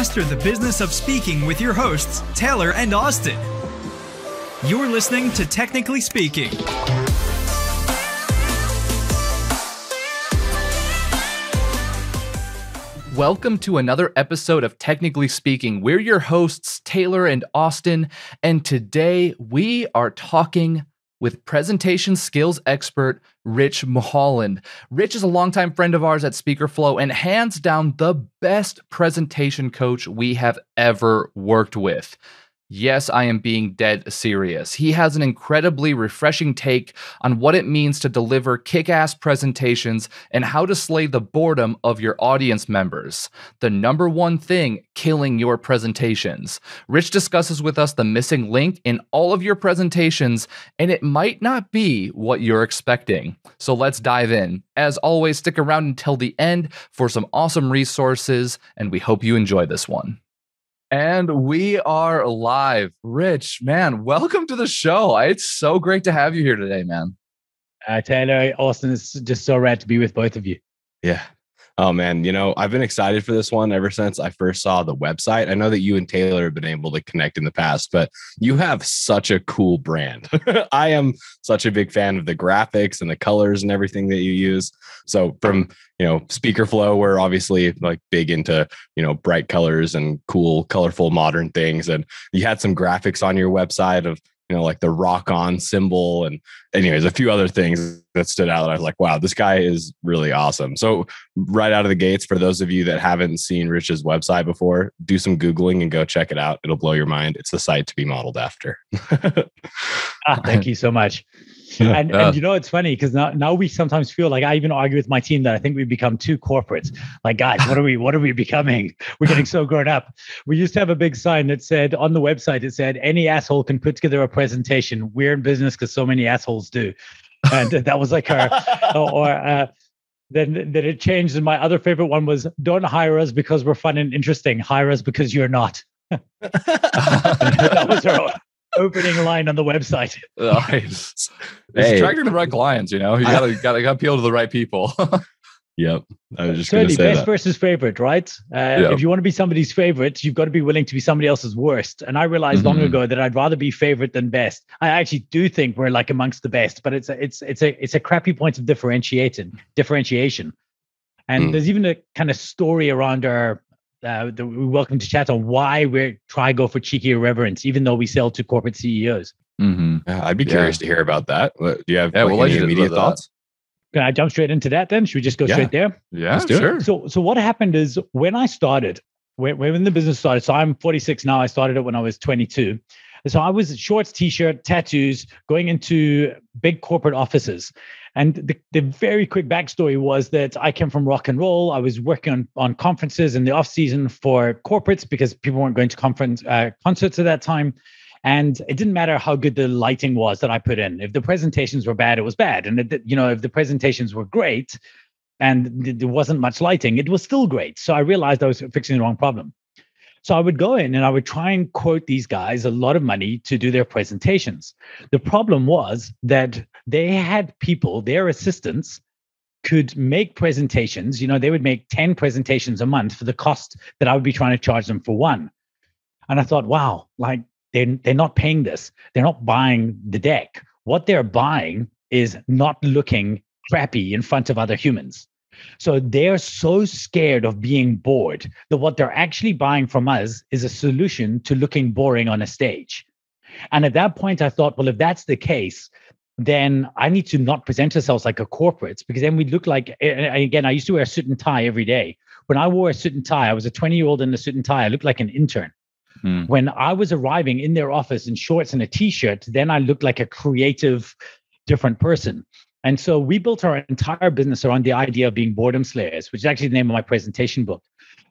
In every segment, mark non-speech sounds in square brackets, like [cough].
master the business of speaking with your hosts, Taylor and Austin. You're listening to Technically Speaking. Welcome to another episode of Technically Speaking. We're your hosts, Taylor and Austin, and today we are talking with presentation skills expert Rich Mulholland. Rich is a longtime friend of ours at SpeakerFlow and hands down the best presentation coach we have ever worked with. Yes, I am being dead serious. He has an incredibly refreshing take on what it means to deliver kick ass presentations and how to slay the boredom of your audience members. The number one thing killing your presentations. Rich discusses with us the missing link in all of your presentations, and it might not be what you're expecting. So let's dive in. As always, stick around until the end for some awesome resources, and we hope you enjoy this one. And we are live. Rich, man, welcome to the show. It's so great to have you here today, man. Uh, Taylor, Austin, it's just so rad to be with both of you. Yeah. Oh man, you know, I've been excited for this one ever since I first saw the website. I know that you and Taylor have been able to connect in the past, but you have such a cool brand. [laughs] I am such a big fan of the graphics and the colors and everything that you use. So from, you know, SpeakerFlow, we're obviously like big into, you know, bright colors and cool, colorful modern things. And you had some graphics on your website of you know, like the rock on symbol and anyways, a few other things that stood out. I was like, wow, this guy is really awesome. So right out of the gates, for those of you that haven't seen Rich's website before, do some Googling and go check it out. It'll blow your mind. It's the site to be modeled after. [laughs] ah, thank you so much. [laughs] and, and you know it's funny because now now we sometimes feel like I even argue with my team that I think we've become too corporate. Like, guys, what are we what are we becoming? We're getting so grown up. We used to have a big sign that said on the website, it said any asshole can put together a presentation. We're in business because so many assholes do. And that was like our [laughs] or uh, then then it changed. And my other favorite one was don't hire us because we're fun and interesting. Hire us because you're not. [laughs] that was our opening line on the website. [laughs] Nice. It's hey. attracting the right clients, you know. You gotta gotta appeal to the right people. [laughs] yep. I was just Certainly best that. versus favorite, right? Uh, yep. If you want to be somebody's favorite, you've got to be willing to be somebody else's worst. And I realized mm-hmm. long ago that I'd rather be favorite than best. I actually do think we're like amongst the best, but it's a it's it's a it's a crappy point of differentiating differentiation. And mm. there's even a kind of story around our uh, that we welcome to chat on why we're try go for cheeky irreverence, even though we sell to corporate CEOs. Mm-hmm. Yeah, I'd be curious to hear about that. do you have yeah, like, well, any immediate thoughts? Can I jump straight into that then? Should we just go yeah. straight there? Yeah, sure. So, so what happened is when I started, when, when the business started, so I'm 46 now. I started it when I was 22. So I was shorts, t-shirt, tattoos, going into big corporate offices. And the, the very quick backstory was that I came from rock and roll. I was working on, on conferences in the off season for corporates because people weren't going to conference uh, concerts at that time. And it didn't matter how good the lighting was that I put in. If the presentations were bad, it was bad. And it, you know, if the presentations were great and there wasn't much lighting, it was still great. So I realized I was fixing the wrong problem. So I would go in and I would try and quote these guys a lot of money to do their presentations. The problem was that they had people, their assistants, could make presentations. You know, they would make 10 presentations a month for the cost that I would be trying to charge them for one. And I thought, wow, like they're, they're not paying this. They're not buying the deck. What they're buying is not looking crappy in front of other humans. So they're so scared of being bored that what they're actually buying from us is a solution to looking boring on a stage. And at that point, I thought, well, if that's the case, then I need to not present ourselves like a corporate because then we look like, again, I used to wear a suit and tie every day. When I wore a suit and tie, I was a 20 year old in a suit and tie. I looked like an intern. Hmm. When I was arriving in their office in shorts and a t shirt, then I looked like a creative, different person. And so we built our entire business around the idea of being boredom slayers, which is actually the name of my presentation book.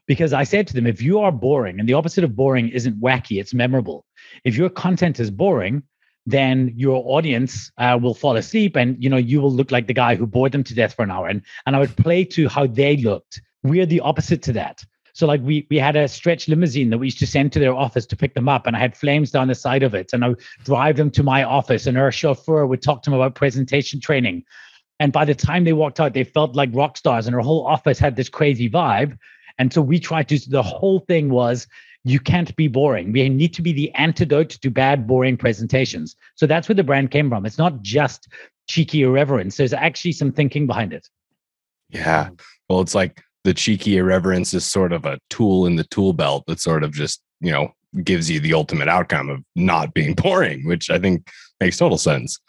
Because I said to them, if you are boring, and the opposite of boring isn't wacky, it's memorable. If your content is boring, then your audience uh, will fall asleep and you know you will look like the guy who bored them to death for an hour and and i would play to how they looked we're the opposite to that so like we we had a stretch limousine that we used to send to their office to pick them up, and I had flames down the side of it, and I would drive them to my office, and our chauffeur would talk to them about presentation training. And by the time they walked out, they felt like rock stars, and our whole office had this crazy vibe. And so we tried to, the whole thing was you can't be boring. We need to be the antidote to bad, boring presentations. So that's where the brand came from. It's not just cheeky irreverence, there's actually some thinking behind it. Yeah. Well, it's like the cheeky irreverence is sort of a tool in the tool belt that sort of just, you know, gives you the ultimate outcome of not being [laughs] boring, which I think makes total sense.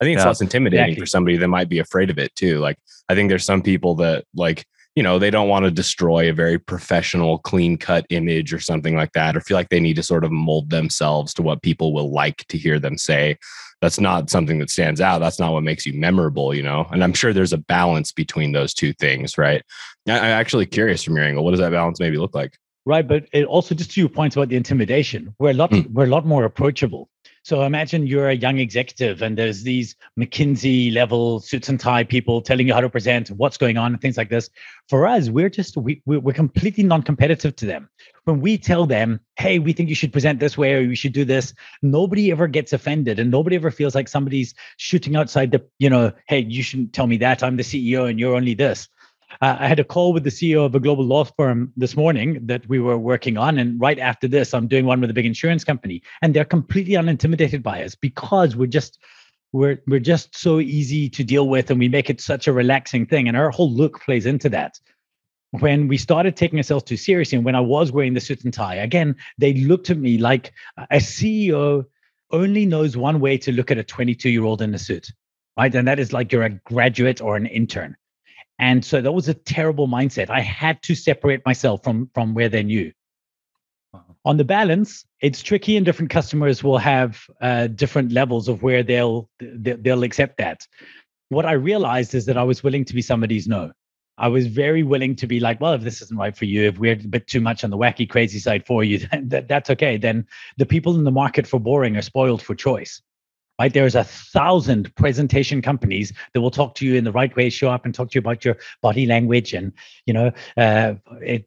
I think it's yeah, less intimidating exactly. for somebody that might be afraid of it too. Like, I think there's some people that like, you know, they don't want to destroy a very professional, clean cut image or something like that, or feel like they need to sort of mold themselves to what people will like to hear them say. That's not something that stands out. That's not what makes you memorable, you know? And I'm sure there's a balance between those two things, right? I'm actually curious from your angle, what does that balance maybe look like? Right. But it also just to your points about the intimidation, we're a lot, mm. we're a lot more approachable. So imagine you're a young executive and there's these McKinsey level suits and tie people telling you how to present, what's going on, and things like this. For us, we're just we, we're completely non-competitive to them. When we tell them, "Hey, we think you should present this way or you should do this," nobody ever gets offended and nobody ever feels like somebody's shooting outside the, you know, "Hey, you shouldn't tell me that. I'm the CEO and you're only this." Uh, I had a call with the CEO of a global law firm this morning that we were working on. And right after this, I'm doing one with a big insurance company. And they're completely unintimidated by us because we're just we're we're just so easy to deal with and we make it such a relaxing thing. And our whole look plays into that. When we started taking ourselves too seriously, and when I was wearing the suit and tie, again, they looked at me like a CEO only knows one way to look at a 22 year old in a suit, right? And that is like you're a graduate or an intern. And so that was a terrible mindset. I had to separate myself from from where they knew. Uh-huh. On the balance, it's tricky, and different customers will have uh, different levels of where they'll they'll accept that. What I realized is that I was willing to be somebody's no. I was very willing to be like, well, if this isn't right for you, if we're a bit too much on the wacky, crazy side for you, [laughs] then that, that's okay. Then the people in the market for boring are spoiled for choice right? There's a thousand presentation companies that will talk to you in the right way, show up and talk to you about your body language and, you know, uh,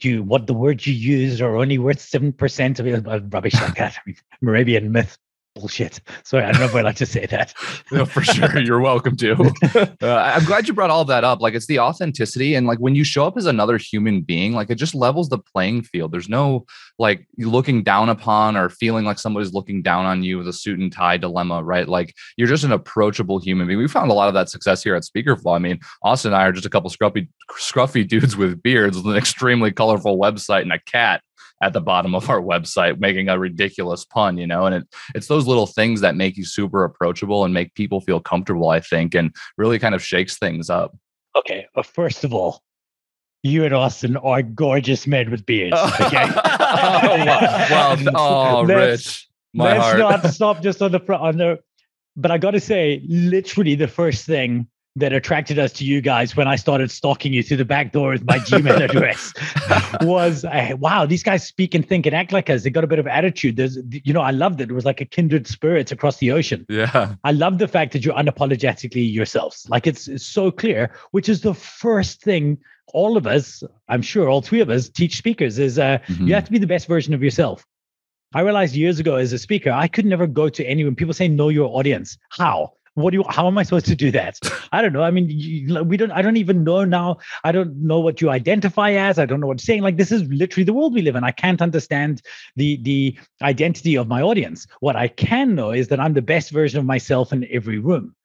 you, what the words you use are only worth 7% of it, rubbish like that. [laughs] Mehrabian myth bullshit. [laughs] Sorry, I don't know if I'd like to say that. [laughs] no, for sure. You're welcome to. [laughs] Uh, I'm glad you brought all that up. Like it's the authenticity. And like when you show up as another human being, like it just levels the playing field. There's no like looking down upon or feeling like somebody's looking down on you with a suit and tie dilemma, right? Like you're just an approachable human being. We found a lot of that success here at Speakerflow. I mean, Austin and I are just a couple scruffy, scruffy dudes with beards with an extremely colorful website and a cat at the bottom of our website making a ridiculous pun you know and it, it's those little things that make you super approachable and make people feel comfortable i think and really kind of shakes things up okay well, first of all you and Austin are gorgeous men with beards. [laughs] Okay. oh, well, [laughs] oh, let's, Rich, my let's heart. not stop just on the front. On the, but I got to say, literally, the first thing that attracted us to you guys when I started stalking you through the back door with my Gmail [laughs] address was uh, wow, these guys speak and think and act like us. They got a bit of attitude. There's, you know, I loved it. It was like a kindred spirits across the ocean. Yeah. I love the fact that you're unapologetically yourselves. Like it's, it's so clear, which is the first thing all of us, I'm sure all three of us teach speakers is uh, mm-hmm. you have to be the best version of yourself. I realized years ago as a speaker, I could never go to anyone. People say, know your audience. How? What do you how am i supposed to do that? I don't know. I mean you, we don't i don't even know now. I don't know what you identify as. I don't know what saying like this is literally the world we live in. I can't understand the the identity of my audience. What i can know is that i'm the best version of myself in every room.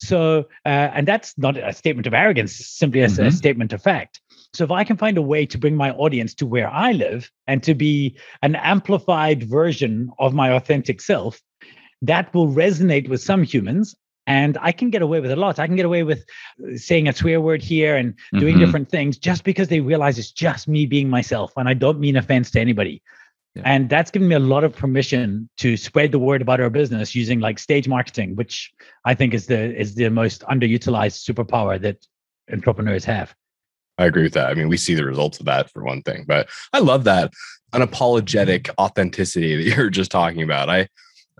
So uh, and that's not a statement of arrogance simply as mm-hmm. a statement of fact. So if I can find a way to bring my audience to where I live and to be an amplified version of my authentic self, that will resonate with some humans and I can get away with a lot. I can get away with saying a swear word here and doing mm-hmm. different things just because they realize it's just me being myself. And I don't mean offense to anybody. Yeah. And that's given me a lot of permission to spread the word about our business using like stage marketing, which I think is the is the most underutilized superpower that entrepreneurs have. I agree with that. I mean, we see the results of that for one thing, but I love that unapologetic authenticity that [laughs] you're just talking about. I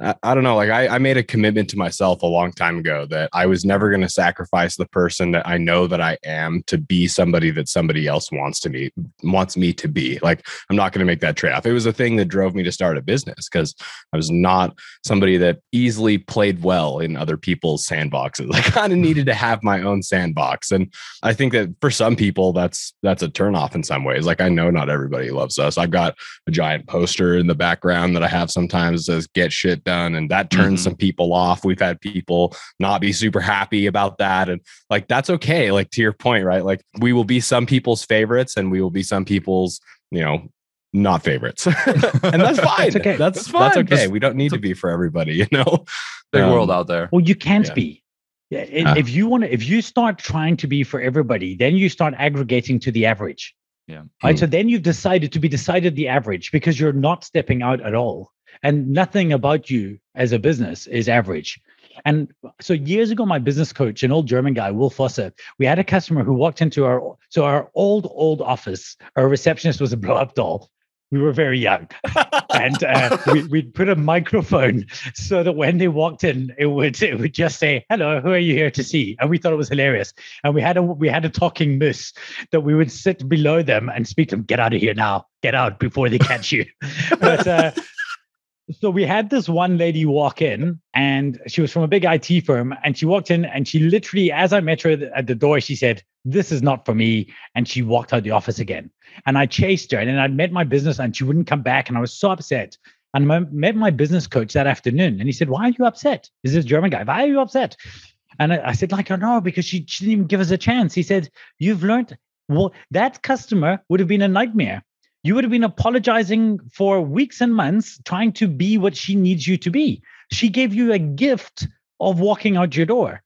I, I don't know. Like I, I made a commitment to myself a long time ago that I was never going to sacrifice the person that I know that I am to be somebody that somebody else wants to be wants me to be. Like I'm not going to make that trade off. It was a thing that drove me to start a business because I was not somebody that easily played well in other people's sandboxes. [laughs] I kind of hmm. needed to have my own sandbox, and I think that for some people that's that's a turnoff in some ways. Like I know not everybody loves us. I've got a giant poster in the background that I have sometimes says "Get shit done," and that turns mm-hmm. some people off. We've had people not be super happy about that, and like that's okay. Like to your point, right? Like we will be some people's favorites, and we will be some people's, you know, not favorites, [laughs] and that's [laughs] fine. that's okay. That's, that's, fine. that's okay. That's, we don't need to be for everybody, [laughs] you know. Big um, world out there. Well, you can't yeah. be. Yeah, uh, if you want to, if you start trying to be for everybody, then you start aggregating to the average. Yeah. Right. Mm. So then you've decided to be decided the average because you're not stepping out at all. And nothing about you as a business is average. And so years ago, my business coach, an old German guy, Will Fosser, we had a customer who walked into our so our old old office. Our receptionist was a blow up doll. We were very young, and uh, [laughs] we, we'd put a microphone so that when they walked in, it would it would just say, "Hello, who are you here to see?" And we thought it was hilarious. And we had a we had a talking moose that we would sit below them and speak to them. Get out of here now! Get out before they catch you. [laughs] but uh, so we had this one lady walk in and she was from a big IT firm and she walked in and she literally as I met her at the door she said this is not for me and she walked out the office again. And I chased her and then I met my business and she wouldn't come back and I was so upset. And I met my business coach that afternoon and he said why are you upset? Is this German guy? Why are you upset? And I, said like I know because she, she didn't even give us a chance. He said you've learned well that customer would have been a nightmare you would have been apologizing for weeks and months trying to be what she needs you to be. She gave you a gift of walking out your door.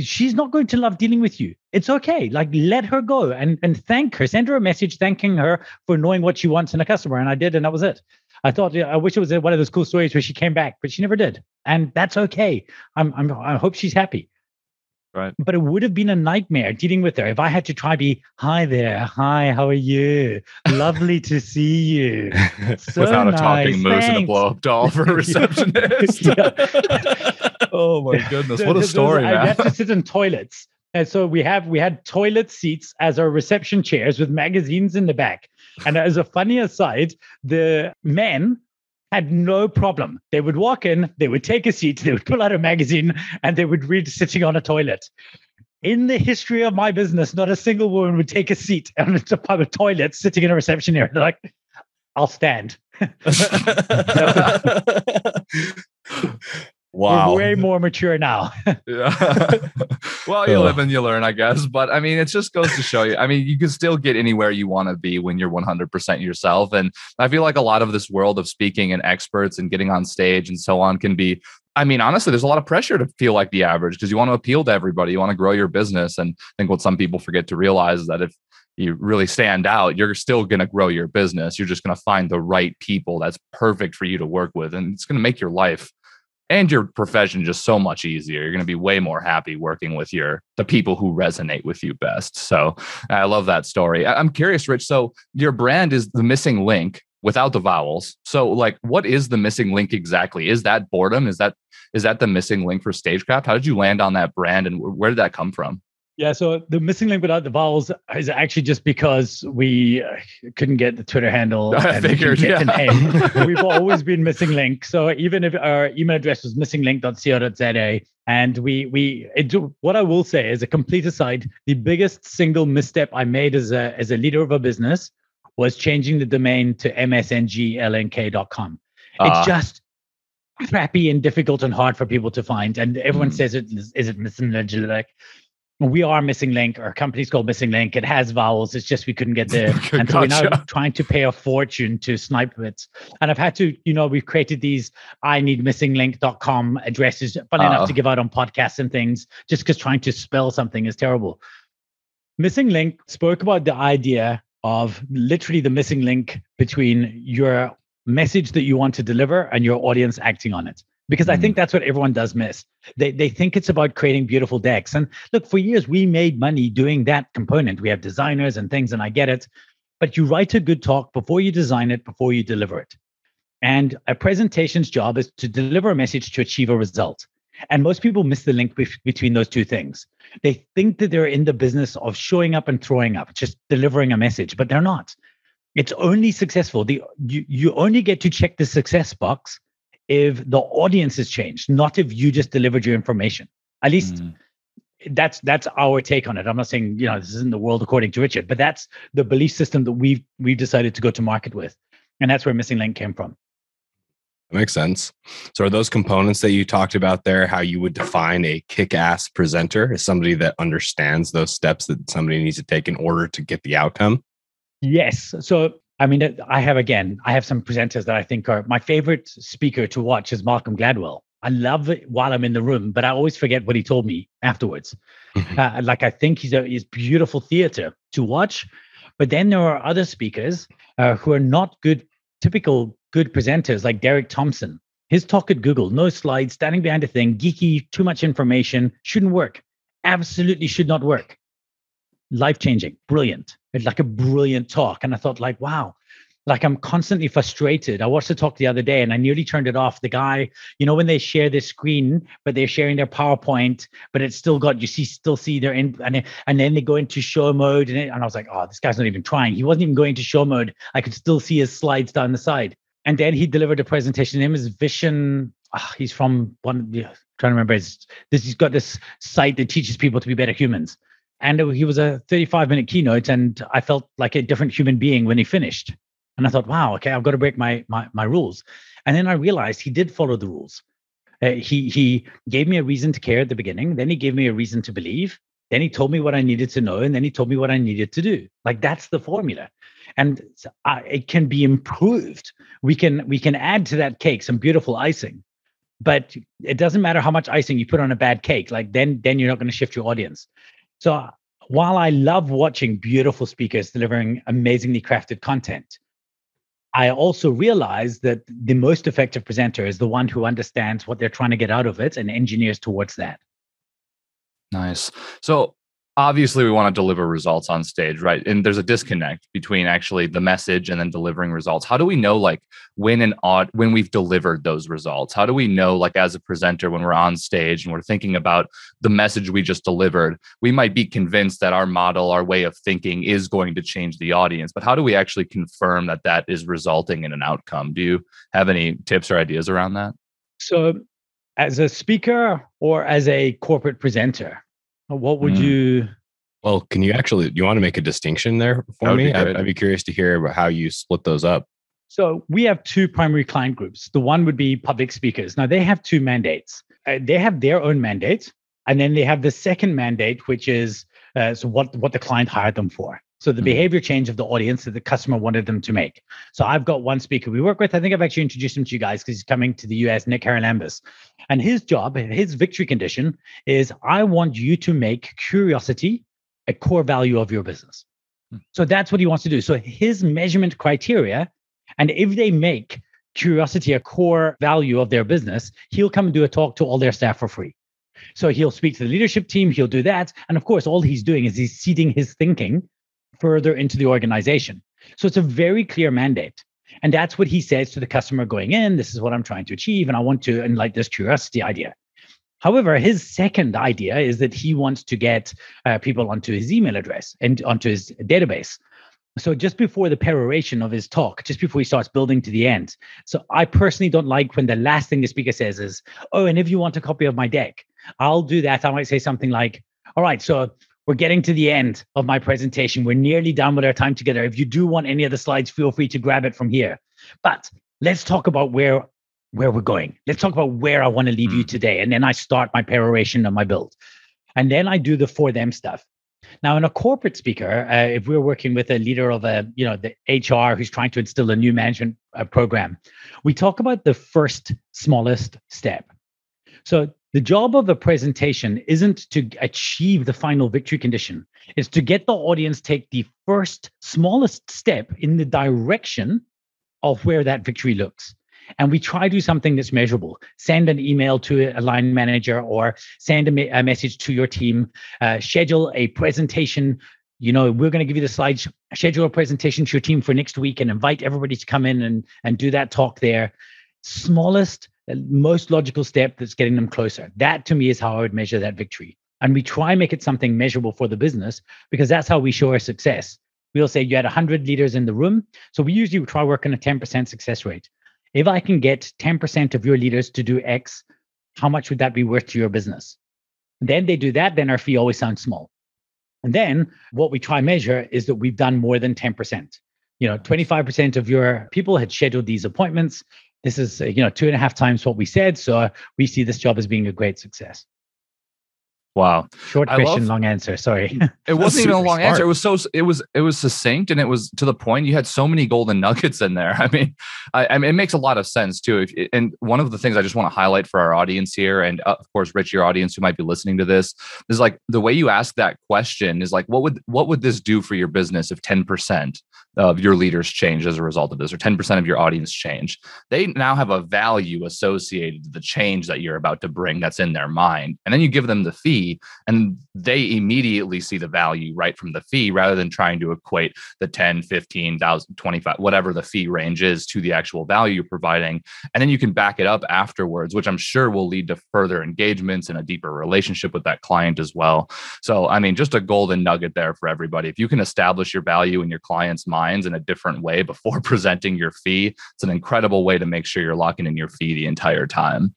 She's not going to love dealing with you. It's okay. Like let her go and, and thank her. Send her a message thanking her for knowing what she wants in a customer. And I did, and that was it. I thought I wish it was one of those cool stories where she came back, but she never did. And that's okay. I'm, I'm I hope she's happy. Right. But it would have been a nightmare dealing with her if I had to try be, hi there, hi, how are you? Lovely to see you. [laughs] So Without nice. a talking moose and a blow up doll for a [laughs] receptionist. [laughs] oh my goodness. What a story, man. I have to sit in toilets. And so we have we had toilet seats as our reception chairs with magazines in the back. And as a funny aside, the men had no problem. They would walk in, they would take a seat, [laughs] they would pull out a magazine, and they would read sitting on a toilet. In the history of my business, not a single woman would take a seat [laughs] on a toilet sitting in a reception area. They're like, I'll stand. [laughs] Uh, Wow. We're way more mature now. [laughs] yeah. [laughs] well, you live and you learn, I guess. But I mean, it just goes to show you. I mean, you can still get anywhere you want to be when you're 100% yourself. And I feel like a lot of this world of speaking and experts and getting on stage and so on can be I mean, honestly, there's a lot of pressure to feel like the average because you want to appeal to everybody. You want to grow your business. And I think what some people forget to realize is that if you really stand out, you're still going to grow your business. You're just going to find the right people that's perfect for you to work with. And it's going to make your life and your profession just so much easier. You're going to be way more happy working with your the people who resonate with you best. So I love that story. I'm curious, Rich. So your brand is the missing link without the vowels. So like what is the missing link exactly? Is that boredom? Is that is that the missing link for stagecraft? How did you land on that brand and where did that come from? Yeah, so the missing link without the vowels is actually just because we uh, couldn't get the Twitter handle. [laughs] I figured, yeah. [laughs] We've always been missing link. So even if our email address was missinglink.co.za, and we we it, what I will say is a complete aside, the biggest single misstep I made as a as a leader of a business was changing the domain to msnglnk.com. Uh, it's ah. just crappy and difficult and hard for people to find, and everyone mm. says it is, is it missing like we are missing link. Our company's called missing link. It has vowels. It's just we couldn't get there. [laughs] And so we're now trying to pay a fortune to snipe it. And i've had to you know we've created these i need missinglink.com addresses fun uh enough to give out on podcasts and things just because trying to spell something is terrible. Missing link spoke about the idea of literally the missing link between your message that you want to deliver and your audience acting on it because. I think mm. that's what everyone does miss. They they think it's about creating beautiful decks. And look, for years we made money doing that component. We have designers and things, and I get it. But you write a good talk before you design it, before you deliver it. And a presentation's job is to deliver a message to achieve a result. And most people miss the link be- between those two things. They think that they're in the business of showing up and throwing up, just delivering a message, but they're not. It's only successful. The, you, you only get to check the success box if the audience has changed, not if you just delivered your information. At least mm. that's that's our take on it. I'm not saying you know this isn't the world according to Richard, but that's the belief system that we've we've decided to go to market with, and that's where Missing Link came from. That makes sense. So, are those components that you talked about there how you would define a kick ass presenter as somebody that understands those steps that somebody needs to take in order to get the outcome? Yes. So, I mean, I have again, I have some presenters that I think are my favorite speaker to watch is Malcolm Gladwell. I love it while I'm in the room, but I always forget what he told me afterwards. Mm-hmm. Uh, like, I think he's a he's beautiful theater to watch. But then there are other speakers uh, who are not good, typical good presenters like Derek Thompson. His talk at Google, no slides, standing behind a thing, geeky, too much information, shouldn't work. Absolutely should not work. Life changing, brilliant. It's like a brilliant talk. And I thought, like, wow, like I'm constantly frustrated. I watched the talk the other day and I nearly turned it off. The guy, you know, when they share their screen, but they're sharing their PowerPoint, but it's still got you see still see their in and, and then they go into show mode and, it, and I was like, oh, this guy's not even trying. He wasn't even going to show mode. I could still see his slides down the side. And then he delivered a presentation. His name is Vishen. Oh, he's from one. Yeah, trying to remember. His, this he's got this site that teaches people to be better humans. And he was a 35 minute keynote, and I felt like a different human being when he finished. And I thought, wow, okay, I've got to break my my my rules. And then I realized he did follow the rules. Uh, he he gave me a reason to care at the beginning. Then he gave me a reason to believe. Then he told me what I needed to know, and then he told me what I needed to do. Like that's the formula and uh, it can be improved we can we can add to that cake some beautiful icing but it doesn't matter how much icing you put on a bad cake like then then you're not going to shift your audience so while i love watching beautiful speakers delivering amazingly crafted content i also realize that the most effective presenter is the one who understands what they're trying to get out of it and engineers towards that. Nice. So obviously we want to deliver results on stage right? And there's a disconnect between actually the message and then delivering results. How do we know like when an odd when we've delivered those results? How do we know like as a presenter when we're on stage and we're thinking about the message we just delivered we might be convinced that our model our way of thinking is going to change the audience but how do we actually confirm that that is resulting in an outcome? Do you have any tips or ideas around that? So as a speaker or as a corporate presenter what would mm. you? Well, can you actually? You want to make a distinction there for me? I'd, I'd be curious to hear about how you split those up. So we have two primary client groups. The one would be public speakers. Now they have two mandates. Uh, they have their own mandate, and then they have the second mandate, which is uh, so what what the client hired them for. So the mm behavior change of the audience that the customer wanted them to make. So I've got one speaker we work with. I think I've actually introduced him to you guys because he's coming to the US, Nick Haralambous. And his job, his victory condition is I want you to make curiosity a core value of your business. mm So that's what he wants to do. So his measurement criteria, and if they make curiosity a core value of their business, he'll come and do a talk to all their staff for free. So he'll speak to the leadership team, he'll do that. And of course, all he's doing is he's seeding his thinking further into the organization. So it's a very clear mandate. And that's what he says to the customer going in. This is what I'm trying to achieve. And I want to enlighten this curiosity idea. However, his second idea is that he wants to get uh, people onto his email address and onto his database. So just before the peroration of his talk, just before he starts building to the end. So I personally don't like when the last thing the speaker says is, "Oh, and if you want a copy of my deck, I'll do that." I might say something like, "All right, so we're getting to the end of my presentation. We're nearly done with our time together. If you do want any of the slides, feel free to grab it from here. But let's talk about where where we're going. Let's talk about where I want to leave mm. you today. And then I start my peroration of my build. And then I do the for them stuff. Now, in a corporate speaker, uh, if we're working with a leader of a, you know, the HR who's trying to instill a new management uh, program, we talk about the first smallest step. So the job of a presentation isn't to achieve the final victory condition. It's to get the audience take the first smallest step in the direction of where that victory looks. And we try to do something that's measurable. Send an email to a line manager or send a, a message to your team. Uh, schedule a presentation you know, we're going to give you the slides, schedule a presentation to your team for next week and invite everybody to come in and, and do that talk there. Smallest, most logical step that's getting them closer. That to me is how I would measure that victory. And we try make it something measurable for the business because that's how we show our success. We'll say you had 100 leaders in the room. So we usually try work on a 10% success rate. If I can get 10% of your leaders to do X, how much would that be worth to your business? Then they do that, then our fee always sounds small. And then what we try measure is that we've done more than 10%. You know, 25% of your people had scheduled these appointments. This is, you know, two and a half times what we said. So we see this job as being a great success. Wow. Short question, love, long answer. Sorry. [laughs] [laughs] It wasn't even a long smart. answer. It was so it was it was succinct and it was to the point. You had so many golden [laughs] nuggets in there. I mean, I, I mean, it makes a lot of sense too. If, and one of the things I just want to highlight for our audience here, and uh, of course, Rich, your audience who might be listening to this, is like the way you ask that question is like, what would what would this do for your business if ten percent of your leaders change as a result of this, or 10% of your audience change. They now have a value associated to the change that you're about to bring that's in their mind. And then you give them the fee, and they immediately see the value right from the fee rather than trying to equate the 10, 15, 000, 25, whatever the fee range is to the actual value you're providing. And then you can back it up afterwards, which I'm sure will lead to further engagements and a deeper relationship with that client as well. So, I mean, just a golden nugget there for everybody. If you can establish your value in your client's mind, minds in a different way before [laughs] presenting your fee. It's an incredible way to make sure you're locking in your fee the entire time.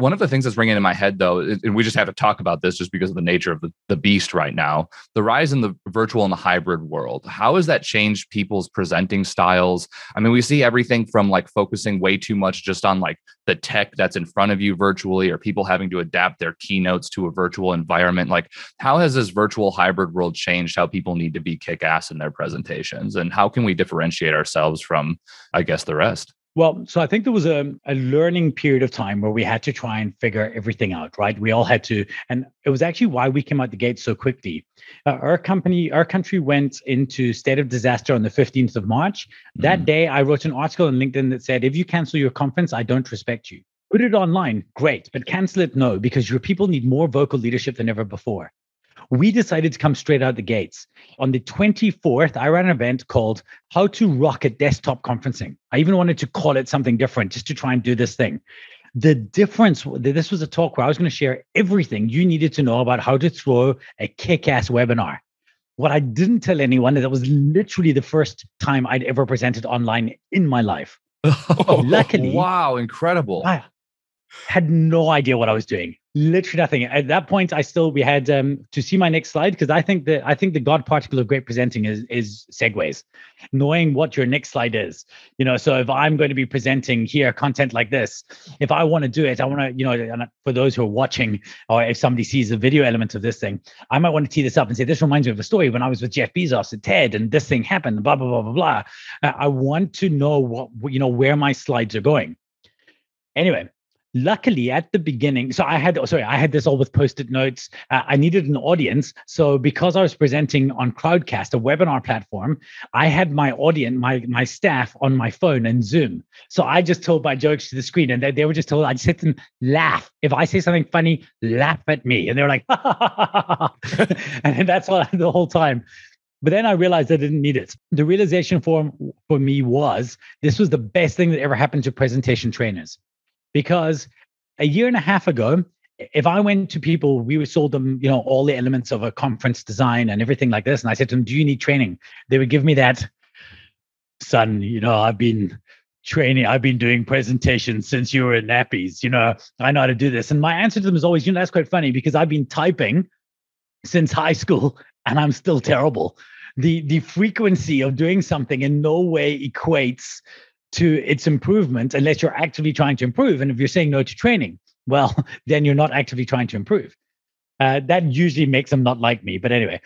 One of the things that's ringing in my head, though, and we just have to talk about this just because of the nature of the, the beast right now the rise in the virtual and the hybrid world. How has that changed people's presenting styles? I mean, we see everything from like focusing way too much just on like the tech that's in front of you virtually, or people having to adapt their keynotes to a virtual environment. Like, how has this virtual hybrid world changed how people need to be kick ass in their presentations? And how can we differentiate ourselves from, I guess, the rest? Well, so I think there was a, a learning period of time where we had to try and figure everything out, right? We all had to, and it was actually why we came out the gate so quickly. Uh, our company, our country went into state of disaster on the 15th of March. That mm-hmm. day, I wrote an article on LinkedIn that said, if you cancel your conference, I don't respect you. Put it online, great, but cancel it, no, because your people need more vocal leadership than ever before we decided to come straight out the gates. On the 24th, I ran an event called How to Rocket Desktop Conferencing. I even wanted to call it something different just to try and do this thing. The difference, this was a talk where I was going to share everything you needed to know about how to throw a kick ass webinar. What I didn't tell anyone is that was literally the first time I'd ever presented online in my life. Oh, [laughs] Luckily, wow, incredible. I had no idea what I was doing literally nothing. At that point i still we had um to see my next slide because i think that i think the god particle of great presenting is is segues. Knowing what your next slide is you know so if i'm going to be presenting here content like this if i want to do it i want to you know for those who are watching or if somebody sees the video element of this thing i might want to tee this up and say this reminds me of a story when i was with jeff bezos at ted and this thing happened blah blah blah blah blah. I want to know what you know where my slides are going. Anyway luckily at the beginning so i had sorry i had this all with post-it notes. Uh, i needed an audience. So because i was presenting on crowdcast a webinar platform i had my audience my my staff on my phone and zoom. So i just told my jokes to the screen and they, they were just told i just hit them laugh. If i say something funny laugh at me. And they were like [laughs] and that's all the whole time. But then I realized I didn't need it. The realization for, for me was this was the best thing that ever happened to presentation trainers because a year and a half ago, if I went to people, we sold them, you know, all the elements of a conference design and everything like this. And I said to them, Do you need training? They would give me that, son, you know, I've been training, I've been doing presentations since you were in nappies, you know, I know how to do this. And my answer to them is always, you know, that's quite funny because I've been typing since high school and I'm still terrible. The the frequency of doing something in no way equates to its improvement unless you're actively trying to improve. And if you're saying no to training, well, [laughs] then you're not actively trying to improve. Uh, that usually makes them not like me. But anyway,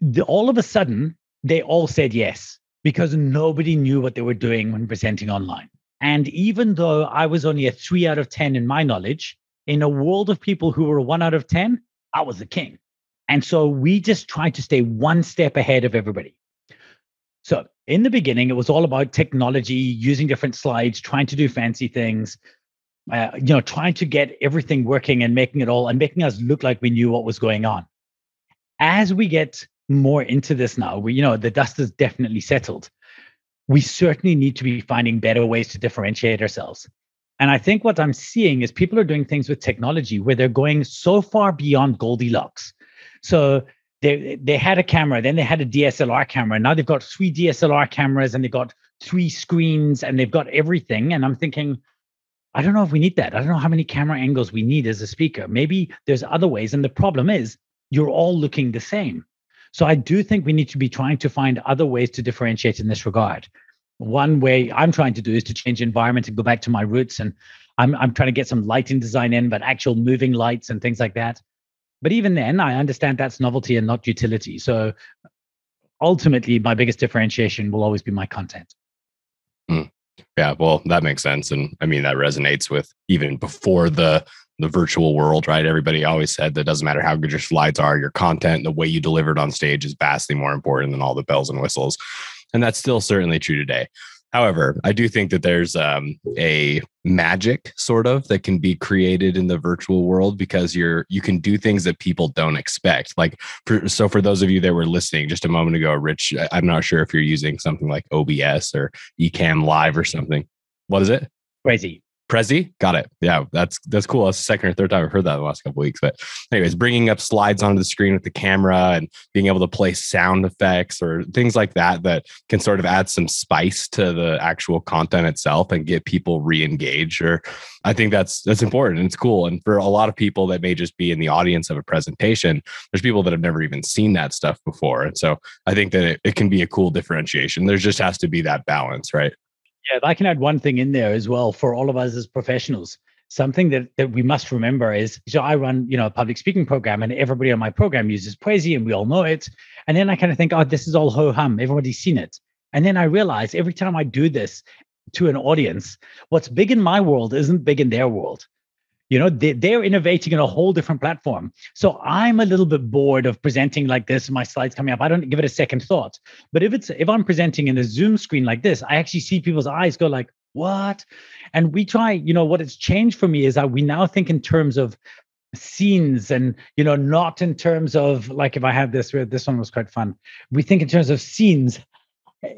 the, all of a sudden, they all said yes because nobody knew what they were doing when presenting online. And even though I was only a three out of 10 in my knowledge, in a world of people who were one out of 10, I was the king. And so we just tried to stay one step ahead of everybody. So in the beginning, it was all about technology, using different slides, trying to do fancy things, uh, you know, trying to get everything working and making it all and making us look like we knew what was going on. As we get more into this now. We, you know, the dust has definitely settled. We certainly need to be finding better ways to differentiate ourselves. And I think what I'm seeing is people are doing things with technology where they're going so far beyond Goldilocks. So they they had a camera, then they had a DSLR camera. Now they've got three DSLR cameras and they've got three screens and they've got everything. And I'm thinking, I don't know if we need that. I don't know how many camera angles we need as a speaker. Maybe there's other ways. And the problem is you're all looking the same. So I do think we need to be trying to find other ways to differentiate in this regard. One way I'm trying to do is to change environment and go back to my roots. And I'm, I'm trying to get some lighting design in, but actual moving lights and things like that. But even then, I understand that's novelty and not utility. So ultimately, my biggest differentiation will always be my content. Mm. Yeah, well, that makes sense, and I mean that resonates with even before the the virtual world, right? Everybody always said that doesn't matter how good your slides are, your content, the way you delivered on stage is vastly more important than all the bells and whistles, and that's still certainly true today. However, I do think that there's um, a magic sort of that can be created in the virtual world because you're you can do things that people don't expect. Like for, so for those of you that were listening just a moment ago, Rich, I'm not sure if you're using something like OBS or Ecamm Live or something. What is it? Prezi. Prezi, got it. Yeah, that's that's cool. That's the second or third time I've heard that in the last couple weeks. But anyways, bringing up slides onto the screen with the camera and being able to play sound effects or things like that that can sort of add some spice to the actual content itself and get people re-engaged. Or I think that's that's important and it's cool. And for a lot of people that may just be in the audience of a presentation, there's people that have never even seen that stuff before. And so I think that it, it can be a cool differentiation. There just has to be that balance, right? Yeah, I can add one thing in there as well for all of us as professionals. Something that, that we must remember is so I run, you know, a public speaking program and everybody on my program uses Prezi and we all know it. And then I kind of think, oh, this is all ho hum. Everybody's seen it. And then I realize every time I do this to an audience, what's big in my world isn't big in their world you know they, they're innovating in a whole different platform. So i'm a little bit bored of presenting like this my slides coming up. I don't give it a second thought. But if it's if i'm presenting in a zoom screen like this i actually see people's eyes go like what? And we try you know what it's changed for me is that we now think in terms of scenes and you know not in terms of like if i have this this one was quite fun. We think in terms of scenes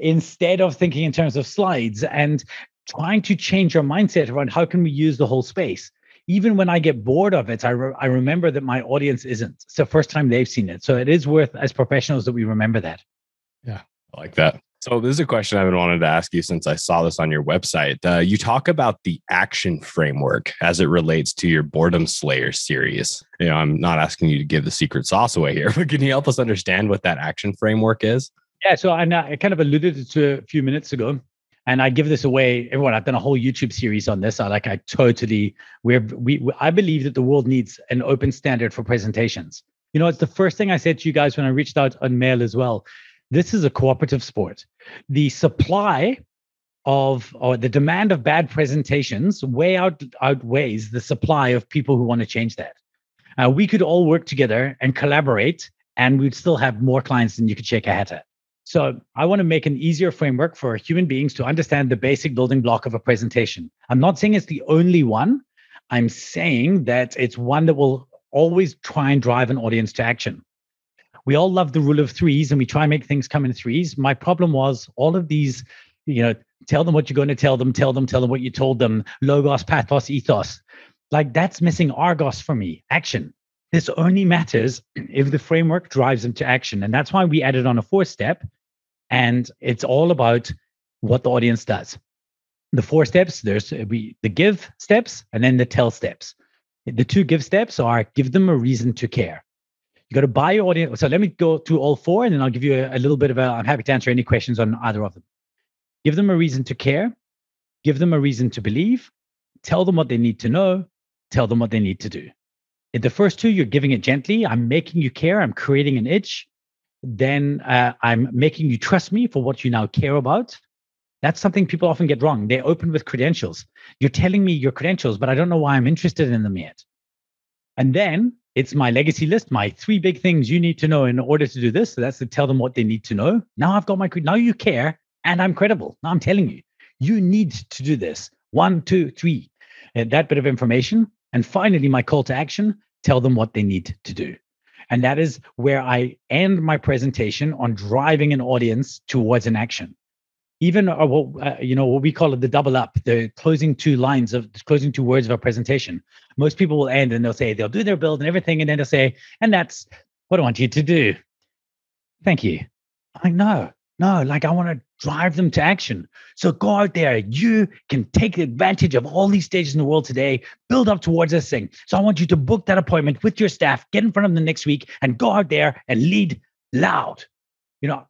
instead of thinking in terms of slides and trying to change our mindset around how can we use the whole space even when I get bored of it, I, re- I remember that my audience isn't. It's the first time they've seen it. So it is worth, as professionals, that we remember that. Yeah, I like that. So this is a question I've been wanting to ask you since I saw this on your website. Uh, you talk about the action framework as it relates to your Boredom Slayer series. You know, I'm not asking you to give the secret sauce away here, [laughs] but can you help us understand what that action framework is? Yeah, so I, I kind of alluded to a few minutes ago and I give this away. Everyone, I've done a whole YouTube series on this. I like, I totally, we're, we, I believe that the world needs an open standard for presentations. You know, it's the first thing I said to you guys when I reached out on mail as well. This is a cooperative sport. The supply of or the demand of bad presentations way out outweighs the supply of people who want to change that. Uh, we could all work together and collaborate, and we'd still have more clients than you could shake a hat at. So I want to make an easier framework for human beings to understand the basic building block of a presentation. I'm not saying it's the only one. I'm saying that it's one that will always try and drive an audience to action. We all love the rule of threes and we try and make things come in threes. My problem was all of these, you know, tell them what you're going to tell them, tell them, tell them what you told them, logos, pathos, ethos. Like that's missing argos for me, action. This only matters [clears throat] if the framework drives them to action. And that's why we added on a four step. and it's all about what the audience does. The four steps there's uh, we the give steps and then the tell steps. The two give steps are give them a reason to care. You got to buy your audience. So let me go through all four and then I'll give you a, a little bit of a. I'm happy to answer any questions on either of them. Give them a reason to care, give them a reason to believe, tell them what they need to know, tell them what they need to do. In the first two, you're giving it gently. I'm making you care. I'm creating an itch then uh, I'm making you trust me for what you now care about. That's something people often get wrong. They open with credentials. You're telling me your credentials, but I don't know why I'm interested in them yet. And then it's my legacy list, my three big things you need to know in order to do this. So that's to tell them what they need to know. Now I've got my, now you care and I'm credible. Now I'm telling you, you need to do this. One, two, three, and that bit of information. And finally, my call to action, tell them what they need to do. And that is where I end my presentation on driving an audience towards an action. Even uh, what uh, you know what we call it the double up, the closing two lines of closing two words of a presentation. Most people will end and they'll say they'll do their build and everything, and then they'll say, and that's what I want you to do. Thank you. I'm like, no, no, like I want to drive them to action. So go out there. You can take advantage of all these stages in the world today, build up towards this thing. So I want you to book that appointment with your staff, get in front of them next week, and go out there and lead loud. You know,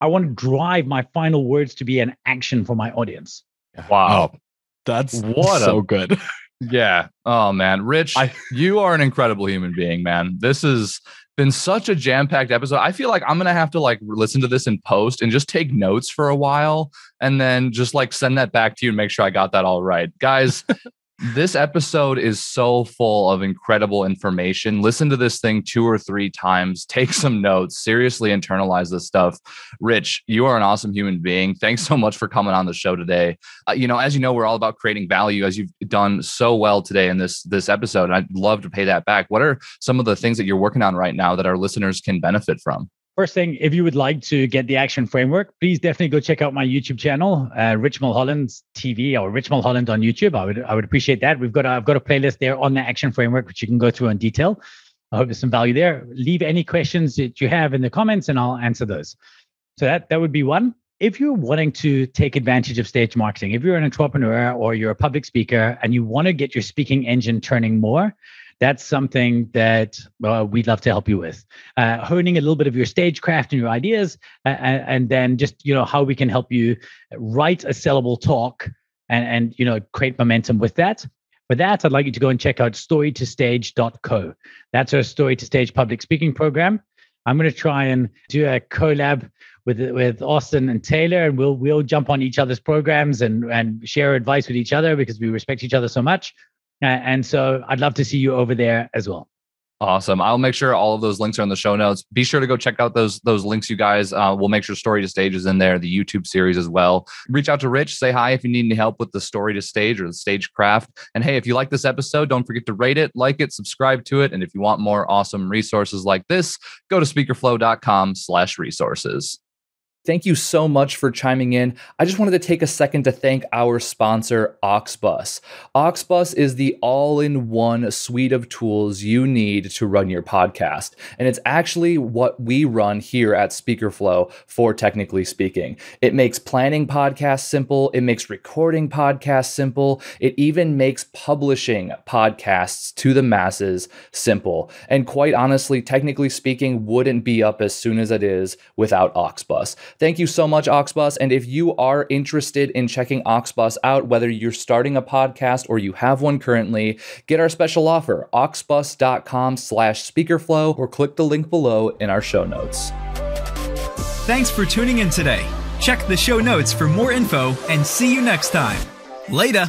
I want to drive my final words to be an action for my audience. Wow. Oh, that's what so a, good. [laughs] Yeah. Oh man, Rich, I, you are an incredible human being, man. This has been such a jam-packed episode. I feel like I'm gonna have to like listen to this in post and just take notes for a while, and then just like send that back to you and make sure I got that all right, guys. [laughs] This episode is so full of incredible information. Listen to this thing two or three times, [laughs] take some notes, seriously internalize this stuff. Rich, you are an awesome human being. Thanks so much for coming on the show today. Uh, you know, as you know, we're all about creating value as you've done so well today in this this episode. And I'd love to pay that back. What are some of the things that you're working on right now that our listeners can benefit from? First thing, if you would like to get the action framework, please definitely go check out my YouTube channel, uh, Rich Mulholland's TV or Rich Mulholland on YouTube. I would I would appreciate that. We've got I've got a playlist there on the action framework, which you can go through in detail. I hope there's some value there. Leave any questions that you have in the comments, and I'll answer those. So that that would be one. If you're wanting to take advantage of stage marketing, if you're an entrepreneur or you're a public speaker and you want to get your speaking engine turning more, that's something that uh, we'd love to help you with. Uh, honing a little bit of your stagecraft and your ideas, uh, and then just you know how we can help you write a sellable talk and and you know create momentum with that. For that, I'd like you to go and check out storytostage.co. That's our story to stage public speaking program. I'm going to try and do a collab with with Austin and Taylor, and we'll we'll jump on each other's programs and and share advice with each other because we respect each other so much. And so I'd love to see you over there as well. Awesome. I'll make sure all of those links are in the show notes. Be sure to go check out those those links, you guys. Uh, we'll make sure Story to Stage is in there, the YouTube series as well. Reach out to Rich, say hi if you need any help with the Story to Stage or the stage craft. And hey, if you like this episode, don't forget to rate it, like it, subscribe to it. And if you want more awesome resources like this, go to speakerflow.com slash resources. Thank you so much for chiming in. I just wanted to take a second to thank our sponsor, Auxbus. Auxbus is the all in one suite of tools you need to run your podcast. And it's actually what we run here at Speakerflow for Technically Speaking. It makes planning podcasts simple, it makes recording podcasts simple, it even makes publishing podcasts to the masses simple. And quite honestly, Technically Speaking wouldn't be up as soon as it is without Auxbus. Thank you so much, Auxbus. And if you are interested in checking Auxbus out, whether you're starting a podcast or you have one currently, get our special offer, auxbus.com slash speakerflow, or click the link below in our show notes. Thanks for tuning in today. Check the show notes for more info and see you next time. Later.